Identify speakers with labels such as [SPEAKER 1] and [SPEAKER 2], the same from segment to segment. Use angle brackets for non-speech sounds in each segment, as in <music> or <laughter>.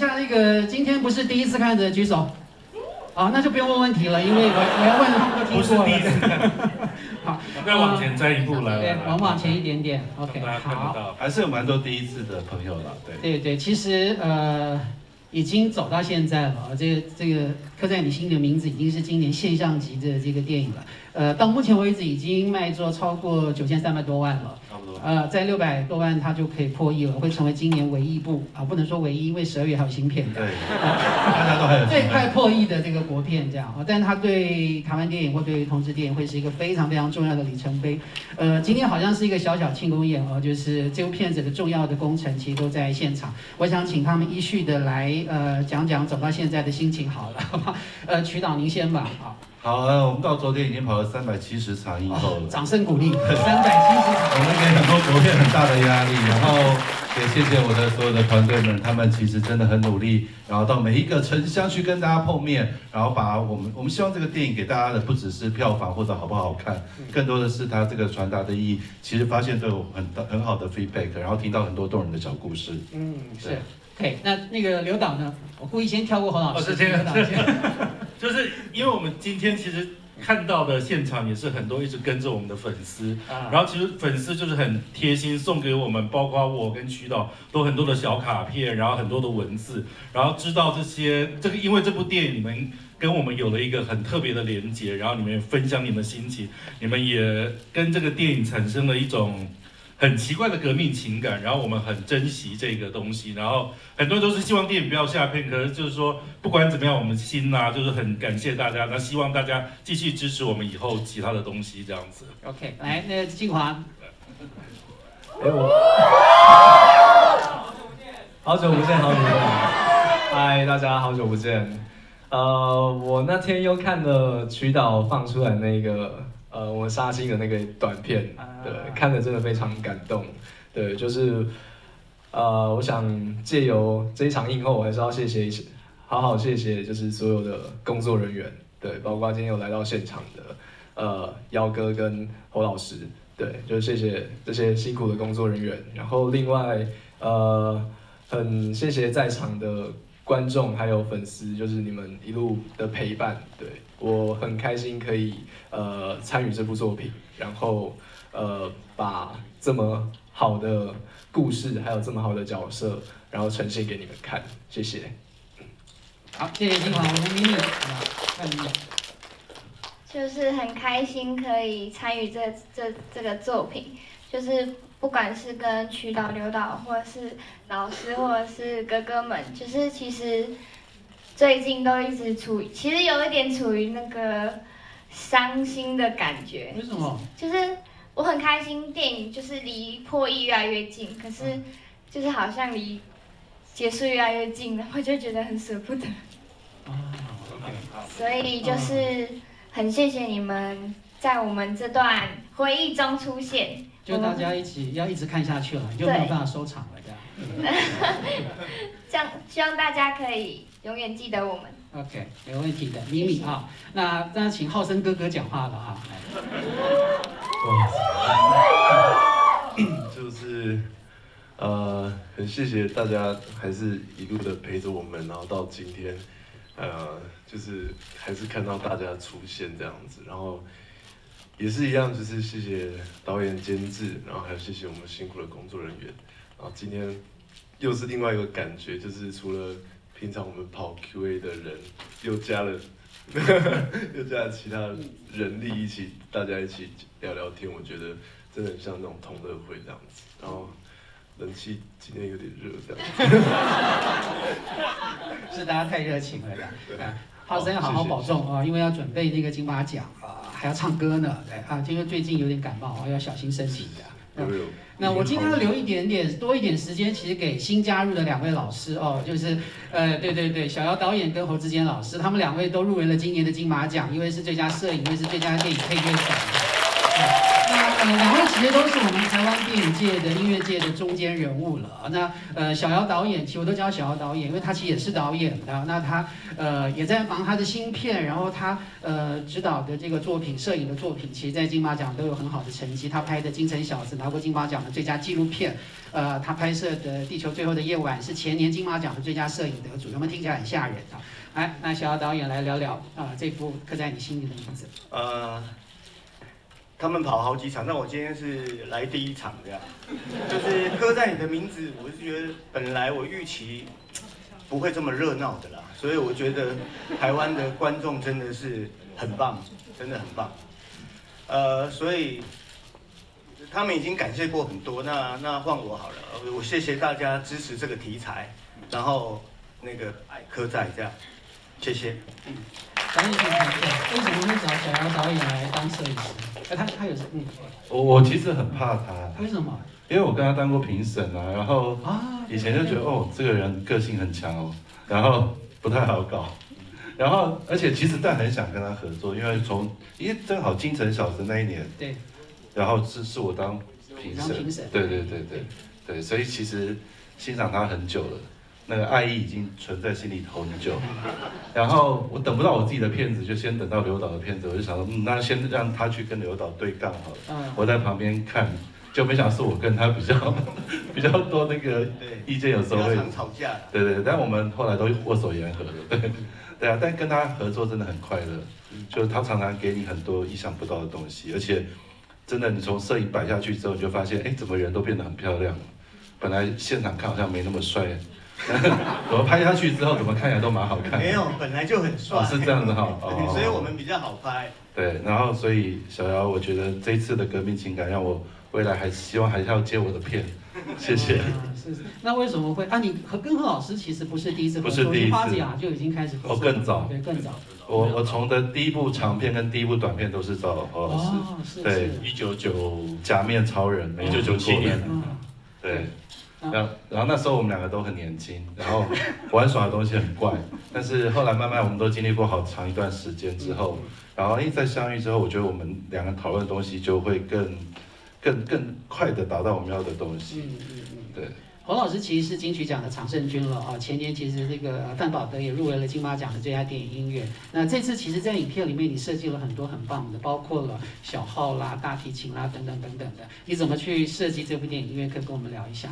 [SPEAKER 1] 下那个今天不是第一次看的举手。好，那就不用问问题了，因为我我要问他们都听过
[SPEAKER 2] 了。好，再往前再一步来。
[SPEAKER 1] 对，往往前一点点。OK，
[SPEAKER 2] 好，
[SPEAKER 3] 还是有蛮多第一次的朋友了。对，
[SPEAKER 1] 对对，其实呃，已经走到现在了。这个这个刻在你心里的名字已经是今年现象级的这个电影了。呃，到目前为止已经卖座超过九千三百多万了。呃，在六百多万，它就可以破亿了，会成为今年唯一部啊，不能说唯一，因为十二月还有新片。
[SPEAKER 3] 对，<laughs> 大家都还有
[SPEAKER 1] 最快破亿的这个国片这样啊，但是它对台湾电影或对同志电影会是一个非常非常重要的里程碑。呃，今天好像是一个小小庆功宴哦，就是这部片子的重要的工程其实都在现场。我想请他们依序的来呃讲讲走到现在的心情好了。<laughs> 呃，曲导您先吧，好。
[SPEAKER 3] 好，我们到昨天已经跑了三百七十场以后了，
[SPEAKER 1] 掌声鼓励。<laughs> 三百七十场，
[SPEAKER 3] 我们给很多国片很大的压力，然后也谢谢我的所有的团队们，他们其实真的很努力，然后到每一个城乡去跟大家碰面，然后把我们我们希望这个电影给大家的不只是票房或者好不好看，更多的是它这个传达的意义。其实发现都有很很好的 feedback，然后听到很多动人的小故事。
[SPEAKER 1] 嗯，是。OK，那那个刘导呢？我故意先跳过侯老师。
[SPEAKER 2] 哦，是这样。<laughs> 就是因为我们今天其实看到的现场也是很多一直跟着我们的粉丝，然后其实粉丝就是很贴心送给我们，包括我跟曲导都很多的小卡片，然后很多的文字，然后知道这些这个因为这部电影你们跟我们有了一个很特别的连接，然后你们分享你们心情，你们也跟这个电影产生了一种。很奇怪的革命情感，然后我们很珍惜这个东西，然后很多都是希望电影不要下片，可是就是说不管怎么样，我们心呐就是很感谢大家，那希望大家继续支持我们以后其他的东西这样子。
[SPEAKER 1] OK，来，那金华，
[SPEAKER 4] 哎我，<laughs> 好久不见，好久不见，嗨，大家好久不见，呃，我那天又看了曲导放出来那个。呃，我们杀青的那个短片，对，看的真的非常感动。对，就是，呃，我想借由这一场映后，我还是要谢谢一些，好好谢谢，就是所有的工作人员，对，包括今天有来到现场的，呃，姚哥跟侯老师，对，就是谢谢这些辛苦的工作人员。然后另外，呃，很谢谢在场的观众还有粉丝，就是你们一路的陪伴，对。我很开心可以呃参与这部作品，然后呃把这么好的故事，还有这么好的角色，然后呈现给你们看，谢谢。
[SPEAKER 1] 好，谢谢金华，我们咪咪，欢迎。
[SPEAKER 5] 就是很开心可以参与这这这个作品，就是不管是跟曲导、刘导，或者是老师，或者是哥哥们，就是其实。最近都一直处，其实有一点处于那个伤心的感觉。
[SPEAKER 1] 为什么？
[SPEAKER 5] 就是我很开心，电影就是离破亿越来越近，可是就是好像离结束越来越近了，我就觉得很舍不得。所以就是很谢谢你们在我们这段回忆中出现。
[SPEAKER 1] 就大家一起要一直看下去了，就没有办法收场了，这样。
[SPEAKER 5] 这样，<laughs> 希望大家可以。永远记得我们。
[SPEAKER 1] OK，没问题的，咪咪啊，那那请浩生哥哥讲话了哈。<laughs>
[SPEAKER 6] 就是呃，很谢谢大家，还是一路的陪着我们，然后到今天，呃，就是还是看到大家出现这样子，然后也是一样，就是谢谢导演监制，然后还有谢谢我们辛苦的工作人员，然后今天又是另外一个感觉，就是除了。平常我们跑 QA 的人又加了，<laughs> 又加了其他人力一起，大家一起聊聊天，我觉得真的很像那种同乐会这样子。然后冷气今天有点热，这样。<laughs>
[SPEAKER 1] 是大家太热情了，对。浩森要好好保重啊，因为要准备那个金马奖啊，还要唱歌呢，对啊，因为最近有点感冒啊，要小心身体的。那我今天要留一点点多一点时间，其实给新加入的两位老师哦，就是呃，对对对，小姚导演跟侯志坚老师，他们两位都入围了今年的金马奖，一位是最佳摄影，一位是最佳电影配乐奖。两位其实都是我们台湾电影界的音乐界的中间人物了。那呃，小姚导演，其实我都叫小姚导演，因为他其实也是导演的。那他呃也在忙他的新片，然后他呃指导的这个作品，摄影的作品，其实在金马奖都有很好的成绩。他拍的《京城小子》拿过金马奖的最佳纪录片。呃，他拍摄的《地球最后的夜晚》是前年金马奖的最佳摄影得主，有没有听起来很吓人啊？来，那小姚导演来聊聊啊，这部刻在你心里的名字。
[SPEAKER 7] 呃，他们跑好几场，那我今天是来第一场，这样，就是刻在你的名字，我是觉得本来我预期不会这么热闹的啦，所以我觉得台湾的观众真的是很棒，真的很棒。呃，所以。他们已经感谢过很多，那那换我好了，我谢谢大家支持这个题材，然后那个爱科在这样，谢谢。
[SPEAKER 1] 嗯，导演请讲一下，为什么会找小姚导演来当摄影师？哎，他他有什嗯？
[SPEAKER 3] 我我其实很怕他。
[SPEAKER 1] 为什么？
[SPEAKER 3] 因为我跟他当过评审啊，然后啊，以前就觉得哦，这个人个性很强哦，然后不太好搞，然后而且其实但很想跟他合作，因为从因为正好京城小子那一年。
[SPEAKER 1] 对。
[SPEAKER 3] 然后是是我当评审，对对对对对，所以其实欣赏他很久了，那个爱意已经存在心里头很久。然后我等不到我自己的片子，就先等到刘导的片子，我就想说，嗯，那先让他去跟刘导对杠好了。我在旁边看，就没想是我跟他比较 <laughs> 比较多那个意见，有时候会
[SPEAKER 7] 吵架。
[SPEAKER 3] 对对，但我们后来都握手言和了，对 <laughs> 对啊。但跟他合作真的很快乐，就是他常常给你很多意想不到的东西，而且。真的，你从摄影摆下去之后，你就发现，哎，怎么人都变得很漂亮？本来现场看好像没那么帅，<laughs> 怎么拍下去之后，怎么看起来都蛮好看？
[SPEAKER 7] 没有，本来就很帅。
[SPEAKER 3] 是这样子哈，<laughs>
[SPEAKER 7] 所以我们比较好拍。
[SPEAKER 3] 对，然后所以小姚，我觉得这一次的革命情感，让我未来还希望还是要接我的片。<laughs> 谢谢。
[SPEAKER 1] 是是。那为什么会啊？你和跟何老师其实不是第一次，
[SPEAKER 3] 不是第一次，
[SPEAKER 1] 就已经开始合作
[SPEAKER 3] 哦，更早，
[SPEAKER 1] 对，更早。
[SPEAKER 3] 我我从的第一部长片跟第一部短片都是找何老
[SPEAKER 1] 师，
[SPEAKER 3] 对，
[SPEAKER 2] 一九九
[SPEAKER 3] 假面超人，
[SPEAKER 2] 一九九七年，
[SPEAKER 3] 对。然后然后那时候我们两个都很年轻，然后 <laughs> 玩耍的东西很怪，但是后来慢慢我们都经历过好长一段时间之后，然后一在相遇之后，我觉得我们两个讨论的东西就会更。更更快的达到我们要的东西。嗯嗯嗯，对。
[SPEAKER 1] 侯老师其实是金曲奖的常胜军了啊，前年其实这个范宝德也入围了金马奖的最佳电影音乐。那这次其实，在影片里面你设计了很多很棒的，包括了小号啦、大提琴啦等等等等的。你怎么去设计这部电影音乐？可以跟我们聊一下。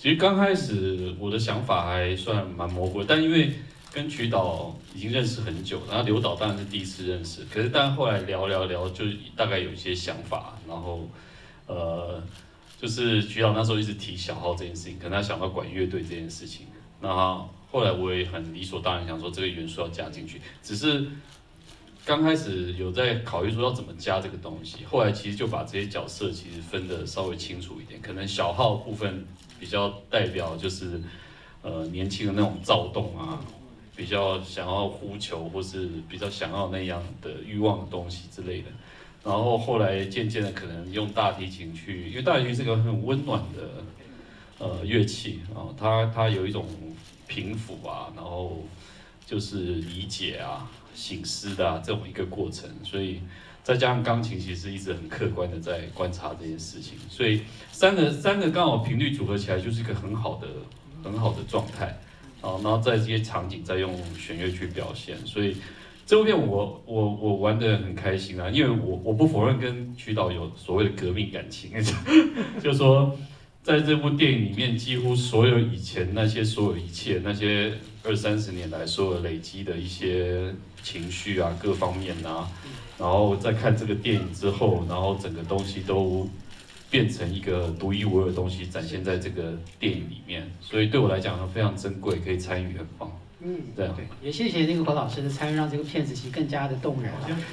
[SPEAKER 8] 其实刚开始我的想法还算蛮模糊，但因为跟曲导已经认识很久，然后刘导当然是第一次认识，可是但后来聊聊聊，就大概有一些想法，然后。呃，就是曲导那时候一直提小号这件事情，可能他想到管乐队这件事情。那后来我也很理所当然想说这个元素要加进去，只是刚开始有在考虑说要怎么加这个东西。后来其实就把这些角色其实分得稍微清楚一点，可能小号部分比较代表就是呃年轻的那种躁动啊，比较想要呼求或是比较想要那样的欲望的东西之类的。然后后来渐渐的可能用大提琴去，因为大提琴是个很温暖的呃乐器啊，它它有一种平抚啊，然后就是理解啊、醒思的这种一个过程，所以再加上钢琴其实一直很客观的在观察这件事情，所以三个三个刚好频率组合起来就是一个很好的很好的状态啊，然后在这些场景再用弦乐去表现，所以。这部片我我我玩的很开心啊，因为我我不否认跟曲导有所谓的革命感情，<laughs> 就说在这部电影里面，几乎所有以前那些所有一切那些二三十年来所有累积的一些情绪啊，各方面啊，然后在看这个电影之后，然后整个东西都变成一个独一无二的东西，展现在这个电影里面，所以对我来讲呢非常珍贵，可以参与，很棒。
[SPEAKER 1] 嗯，对对，也谢谢那个何老师的参与，让这个片子其实更加的动人。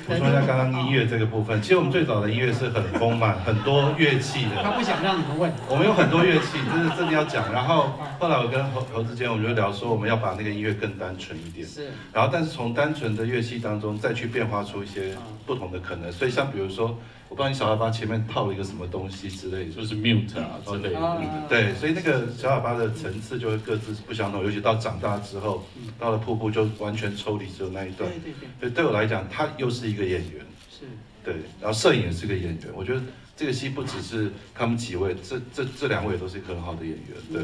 [SPEAKER 3] 我说一下刚刚音乐这个部分，其实我们最早的音乐是很丰满，很多乐器的。
[SPEAKER 1] 他不想让你们问。
[SPEAKER 3] 我们有很多乐器，真的真的要讲。然后后来我跟侯侯志坚，我们就聊说，我们要把那个音乐更单纯一点。
[SPEAKER 1] 是。
[SPEAKER 3] 然后，但是从单纯的乐器当中再去变化出一些不同的可能。所以，像比如说。我不知道你小喇叭前面套了一个什么东西之类，
[SPEAKER 8] 就是 mute 啊之类的。
[SPEAKER 3] 对，所以那个小喇叭的层次就会各自不相同，尤其到长大之后，到了瀑布就完全抽离只有那一段。
[SPEAKER 1] 对对对。
[SPEAKER 3] 所以对我来讲，他又是一个演员。
[SPEAKER 1] 是。
[SPEAKER 3] 对，然后摄影也是个演员。我觉得这个戏不只是他们几位，这这这两位都是很好的演员，对。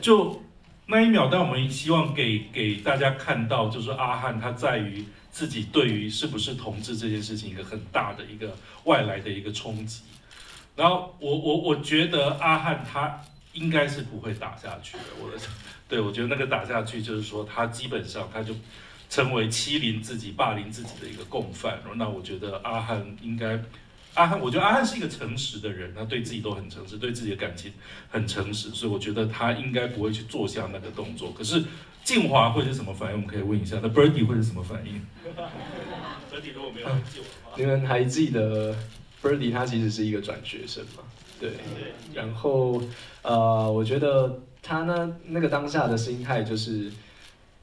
[SPEAKER 2] 就那一秒，但我们希望给给大家看到，就是阿汉他在于自己对于是不是同志这件事情一个很大的一个外来的一个冲击。然后我我我觉得阿汉他应该是不会打下去的，我的 <laughs> 对我觉得那个打下去就是说他基本上他就成为欺凌自己、霸凌自己的一个共犯。那我觉得阿汉应该。阿汉，我觉得阿汉是一个诚实的人，他对自己都很诚实，对自己的感情很诚实，所以我觉得他应该不会去做下那个动作。可是静华会是什么反应？我们可以问一下。那 Birdy 会是什么反应？Birdy 如果没有救的话，
[SPEAKER 4] 你们还记得 Birdy 他其实是一个转学生嘛？对。然后呃，我觉得他呢那个当下的心态就是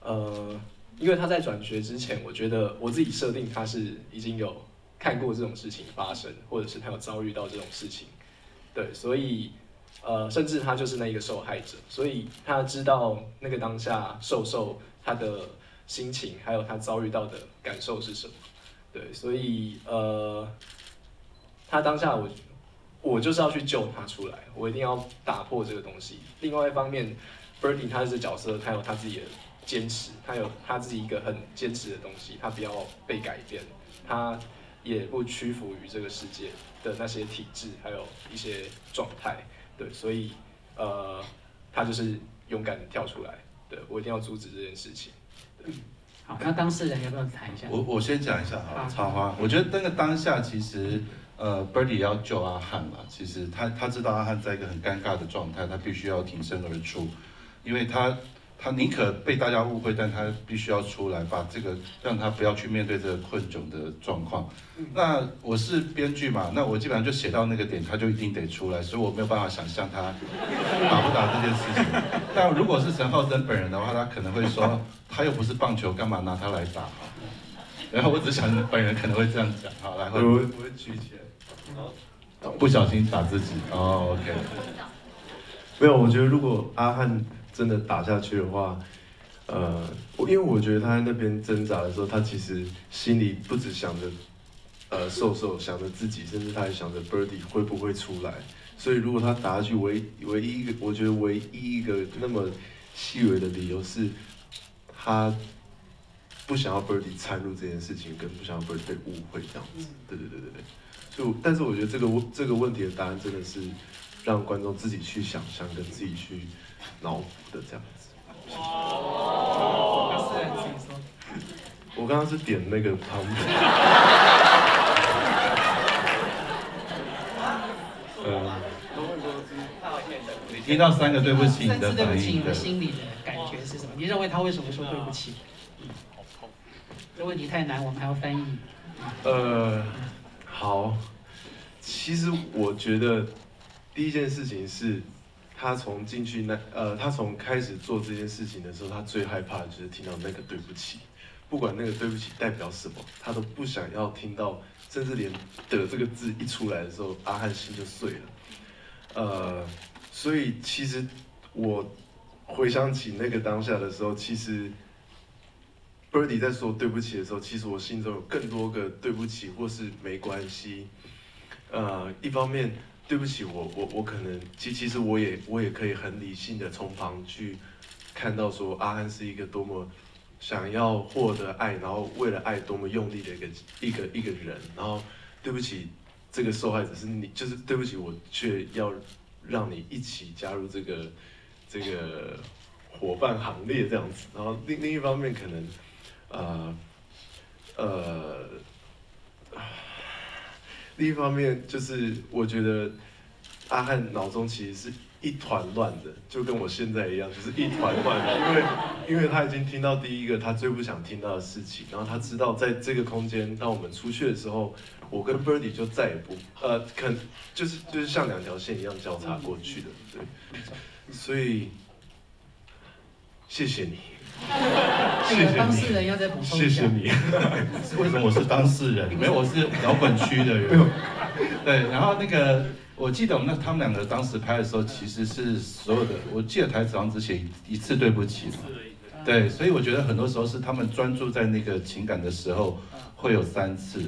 [SPEAKER 4] 呃，因为他在转学之前，我觉得我自己设定他是已经有。看过这种事情发生，或者是他有遭遇到这种事情，对，所以呃，甚至他就是那一个受害者，所以他知道那个当下受受他的心情，还有他遭遇到的感受是什么，对，所以呃，他当下我我就是要去救他出来，我一定要打破这个东西。另外一方面，Birdy 他是角色，他有他自己的坚持，他有他自己一个很坚持的东西，他不要被改变，他。也不屈服于这个世界的那些体制，还有一些状态，对，所以呃，他就是勇敢的跳出来，对我一定要阻止这件事情。
[SPEAKER 1] 好，那当事人要不要谈一下？
[SPEAKER 3] 我我先讲一下哈，插花。我觉得那个当下其实呃，Birdy 要救阿汉嘛，其实他他知道阿汉在一个很尴尬的状态，他必须要挺身而出，因为他。他宁可被大家误会，但他必须要出来，把这个让他不要去面对这个困窘的状况。那我是编剧嘛，那我基本上就写到那个点，他就一定得出来，所以我没有办法想象他打不打这件事情。但如果是陈浩森本人的话，他可能会说，他又不是棒球，干嘛拿他来打？<laughs> 然后我只想本人可能会这样讲，好，来，
[SPEAKER 6] 我会不会举起
[SPEAKER 3] 来？不小心打自己。哦，OK。
[SPEAKER 6] 没有，我觉得如果阿汉。真的打下去的话，呃，我因为我觉得他在那边挣扎的时候，他其实心里不止想着，呃，瘦瘦想着自己，甚至他还想着 Birdy 会不会出来。所以如果他打下去，唯唯一一个，我觉得唯一一个那么细微的理由是，他不想要 Birdy 参入这件事情，跟不想要 Birdy 被误会这样子。对对对对对。就但是我觉得这个问这个问题的答案真的是让观众自己去想象，跟自己去。脑补的这样子。我刚刚是点那个旁边。<laughs>
[SPEAKER 3] 呃，你听到三个对不起，你的
[SPEAKER 1] 对不起，你的心里的感觉是什么？你认为他为什么说对不起？这问题太难，我们还要翻译。
[SPEAKER 6] 呃，好，其实我觉得第一件事情是。他从进去那呃，他从开始做这件事情的时候，他最害怕的就是听到那个对不起，不管那个对不起代表什么，他都不想要听到，甚至连的这个字一出来的时候，阿汉心就碎了。呃，所以其实我回想起那个当下的时候，其实 Birdy 在说对不起的时候，其实我心中有更多个对不起或是没关系。呃，一方面。对不起，我我我可能，其其实我也我也可以很理性的从旁去看到说阿汉是一个多么想要获得爱，然后为了爱多么用力的一个一个一个人，然后对不起，这个受害者是你，就是对不起，我却要让你一起加入这个这个伙伴行列这样子，然后另另一方面可能，呃呃。另一方面，就是我觉得阿汉脑中其实是一团乱的，就跟我现在一样，就是一团乱。因为，因为他已经听到第一个他最不想听到的事情，然后他知道在这个空间，当我们出去的时候，我跟 Birdy 就再也不呃，可就是就是像两条线一样交叉过去的，对。所以，谢谢你。
[SPEAKER 1] 谢谢当事人要再补充。谢谢你。
[SPEAKER 3] 为什么我是当事人？没有，我是摇滚区的人。<laughs> 对，然后那个，我记得我们那他们两个当时拍的时候，其实是所有的，我记得台词上只写一次对不起嘛。对，所以我觉得很多时候是他们专注在那个情感的时候，会有三次。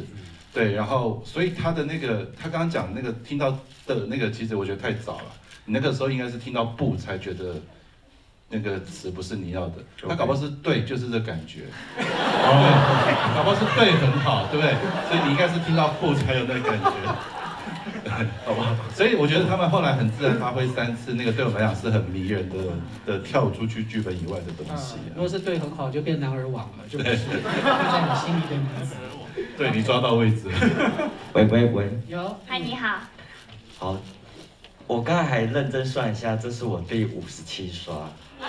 [SPEAKER 3] 对，然后所以他的那个他刚刚讲那个听到的那个，其实我觉得太早了。你那个时候应该是听到不才觉得那个词不是你要的，他搞不好是对，就是这感觉。哦，搞不好是对很好，对不对？所以你应该是听到不才有那个感觉。<laughs> 好吧，所以我觉得他们后来很自然发挥三次，那个对我们来讲是很迷人的的跳出去剧本以外的东西。
[SPEAKER 1] 如果是对很好，就变男儿王了，就不是在你心里的名字。
[SPEAKER 3] 对你抓到位置。
[SPEAKER 9] 喂喂喂，
[SPEAKER 1] 有，
[SPEAKER 5] 嗨，你好。
[SPEAKER 9] 好，我刚才还认真算一下，这是我第五十七刷。<laughs>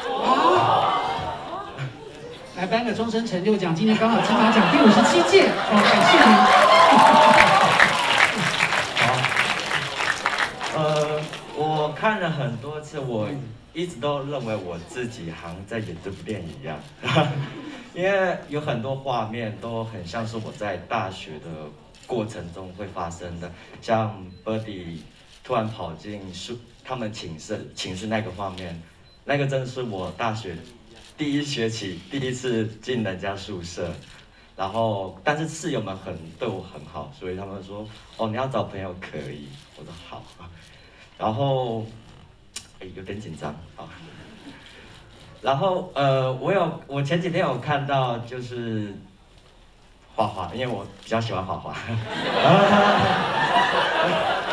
[SPEAKER 1] 来颁个终身成就奖，今天刚好金马奖第五十七届，哦，感谢
[SPEAKER 9] 你。呃，我看了很多次，我一直都认为我自己好像在演这部电影一样，<laughs> 因为有很多画面都很像是我在大学的过程中会发生的，像 Birdy 突然跑进宿他们寝室寝室那个画面，那个真是我大学第一学期第一次进人家宿舍，然后但是室友们很对我很好，所以他们说哦你要找朋友可以，我说好。然后，哎，有点紧张啊。然后，呃，我有，我前几天有看到，就是画画，因为我比较喜欢画画。<laughs>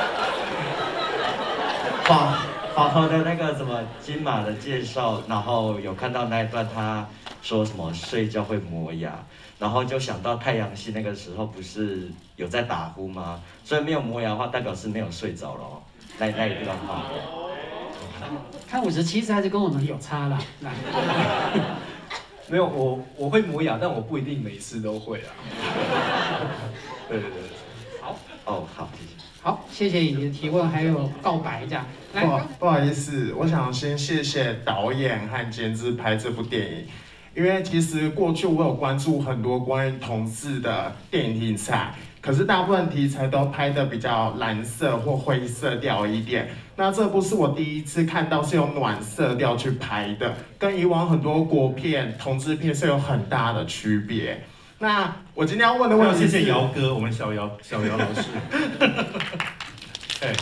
[SPEAKER 9] 画画画的那个什么金马的介绍，然后有看到那一段，他说什么睡觉会磨牙，然后就想到太阳系那个时候不是有在打呼吗？所以没有磨牙的话，代表是没有睡着了。那那一段话，
[SPEAKER 1] 看五十七次还是跟我们有差啦。<laughs>
[SPEAKER 4] 没有我我会磨牙，但我不一定每次都会啊。<laughs> 对对对，
[SPEAKER 1] 好，
[SPEAKER 9] 哦好，谢谢。
[SPEAKER 1] 好，谢谢你的提问，还有告白这样。
[SPEAKER 10] 不不好意思，我想先谢谢导演和监制拍这部电影，因为其实过去我有关注很多关于同志的电影题材。可是大部分题材都拍的比较蓝色或灰色调一点，那这部是我第一次看到是用暖色调去拍的，跟以往很多国片、同志片是有很大的区别。那我今天要问的问题，
[SPEAKER 2] 谢谢姚哥，我们小姚小姚老师。<laughs>
[SPEAKER 7] 哎，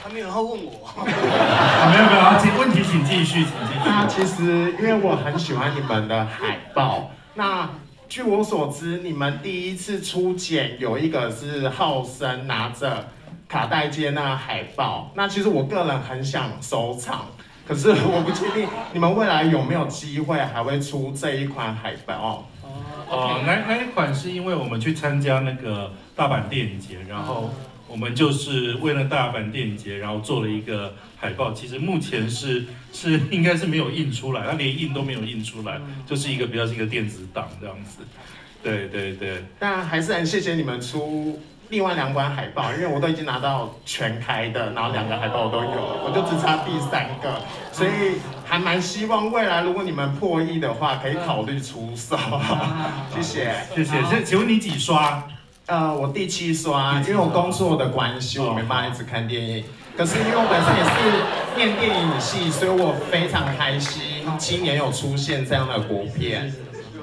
[SPEAKER 7] 他没有要问我。
[SPEAKER 2] 没有没有，请问题请继续，请继续。
[SPEAKER 10] 那其实因为我很喜欢你们的海报，<laughs> 那。据我所知，你们第一次出检有一个是浩生拿着卡带接那海报，那其实我个人很想收藏，可是我不确定你们未来有没有机会还会出这一款海报。
[SPEAKER 2] 哦，哦那那一款是因为我们去参加那个大阪电影节，然后。我们就是为了大阪电影节，然后做了一个海报。其实目前是是应该是没有印出来，它连印都没有印出来，就是一个比较是一个电子档这样子。对对对。
[SPEAKER 10] 但还是很谢谢你们出另外两款海报，因为我都已经拿到全开的，然后两个海报我都有，我就只差第三个，所以还蛮希望未来如果你们破亿的话，可以考虑出手。<laughs> 谢谢
[SPEAKER 2] 谢谢。请请问你几刷？
[SPEAKER 10] 呃，我第七刷，因为我工作的关系，我没办法一直看电影。可是因为我本身也是念电影系，所以我非常开心今年有出现这样的国片。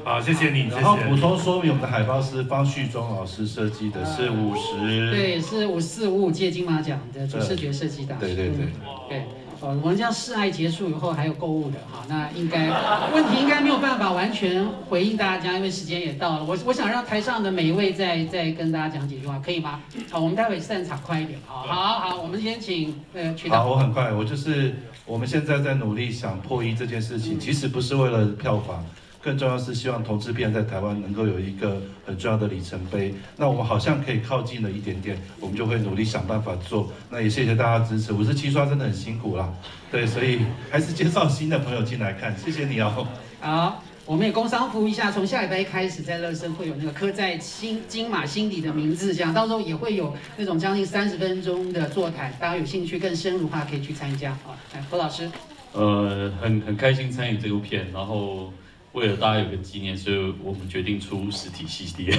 [SPEAKER 2] 好，谢谢你。
[SPEAKER 3] 然后补充说明，我们的海报是方旭中老师设计的，是五十。
[SPEAKER 1] 对，是五四五五届金马奖的主视觉设计大
[SPEAKER 3] 师。对对对。
[SPEAKER 1] 对。哦，我们这样示爱结束以后还有购物的哈，那应该问题应该没有办法完全回应大家，因为时间也到了。我我想让台上的每一位再再跟大家讲几句话，可以吗？好，我们待会散场快一点好。好好，我们先请呃渠道。
[SPEAKER 3] 好，我很快，我就是我们现在在努力想破译这件事情，其实不是为了票房。更重要是希望投资片在台湾能够有一个很重要的里程碑。那我们好像可以靠近了一点点，我们就会努力想办法做。那也谢谢大家支持，五十七刷真的很辛苦啦。对，所以还是介绍新的朋友进来看，谢谢你哦。
[SPEAKER 1] 好，我们也工商服务一下，从下礼拜开始在乐生会有那个刻在心金马心底的名字，这样到时候也会有那种将近三十分钟的座谈，大家有兴趣更深入的话可以去参加啊。来，何老师。
[SPEAKER 8] 呃，很很开心参与这部片，然后。为了大家有个纪念，所以我们决定出实体 CD。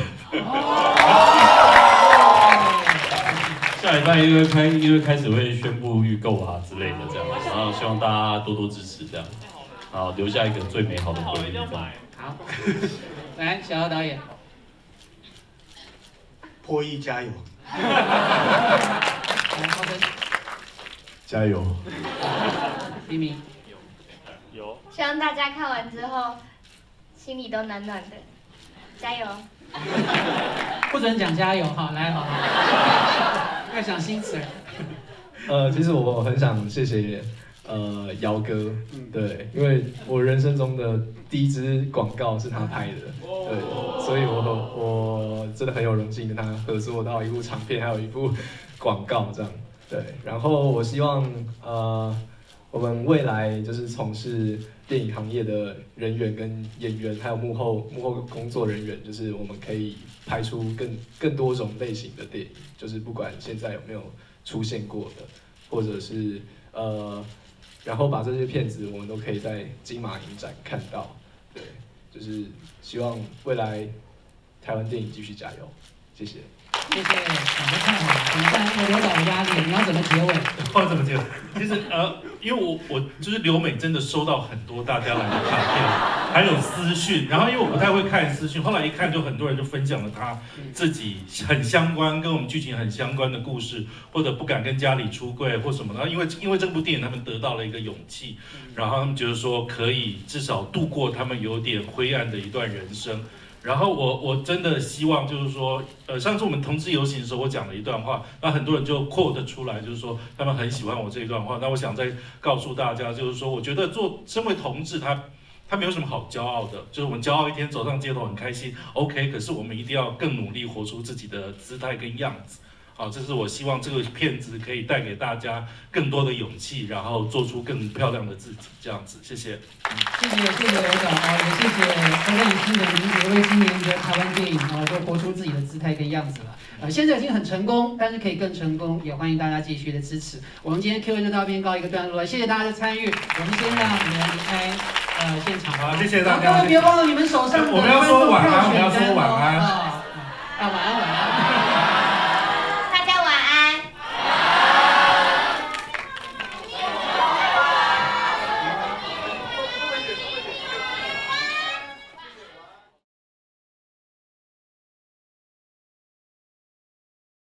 [SPEAKER 8] 下礼拜因为开，因为开始会宣布预购啊之类的这样，然后希望大家多多支持这样。然后留下一个最美好的回忆。
[SPEAKER 1] 好，来，小姚导演，
[SPEAKER 7] 破译加油！
[SPEAKER 1] 来，浩森，
[SPEAKER 6] 加油！
[SPEAKER 1] 黎明，
[SPEAKER 2] 有。
[SPEAKER 5] 希望大家看完之后，心里都暖暖的，加油！<laughs>
[SPEAKER 1] 不准讲加油哈，来，好好，<laughs> 要想新词。
[SPEAKER 4] 呃，其实我很想谢谢呃姚哥，对，因为我人生中的第一支广告是他拍的，对，所以我我真的很有荣幸跟他合作到一部长片，还有一部广告这样，对，然后我希望呃我们未来就是从事电影行业的人员跟演员，还有幕后幕后工作人员，就是我们可以拍出更更多种类型的电影，就是不管现在有没有。出现过的，或者是呃，然后把这些片子我们都可以在金马影展看到，对，就是希望未来台湾电影继续加油，谢谢。
[SPEAKER 1] 谢谢，好的看好。怎么办？有刘导的压力，你要怎么结尾？
[SPEAKER 2] 我要怎么结尾？其实呃，因为我我就是刘美，真的收到很多大家来的卡片，还有私讯。然后因为我不太会看私讯，后来一看就很多人就分享了他自己很相关、跟我们剧情很相关的故事，或者不敢跟家里出柜或什么的。因为因为这部电影，他们得到了一个勇气，然后他们觉得说可以至少度过他们有点灰暗的一段人生。然后我我真的希望就是说，呃，上次我们同志游行的时候，我讲了一段话，那很多人就 quote 出来，就是说他们很喜欢我这一段话。那我想再告诉大家，就是说，我觉得做身为同志，他他没有什么好骄傲的，就是我们骄傲一天走上街头很开心，OK。可是我们一定要更努力，活出自己的姿态跟样子。好，这是我希望这个片子可以带给大家更多的勇气，然后做出更漂亮的自己，这样子，谢谢。
[SPEAKER 1] 谢谢谢谢刘导啊，也谢谢台湾影星的明杰为今年的台湾电影啊，都活出自己的姿态跟样子了。呃，现在已经很成功，但是可以更成功，也欢迎大家继续的支持。我们今天 Q&A 就到这边告一个段落了，谢谢大家的参与。我们先让你们离开呃现场。
[SPEAKER 2] 好，谢谢大家。
[SPEAKER 1] 各位别忘了你们手上的
[SPEAKER 2] 我们要说晚安，我们要说晚安。